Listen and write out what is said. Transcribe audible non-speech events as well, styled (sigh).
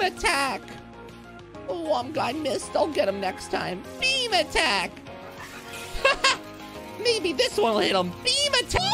Beam attack! Oh, I'm glad I missed. I'll get him next time. Beam attack! (laughs) Maybe this one will hit him. Beam attack!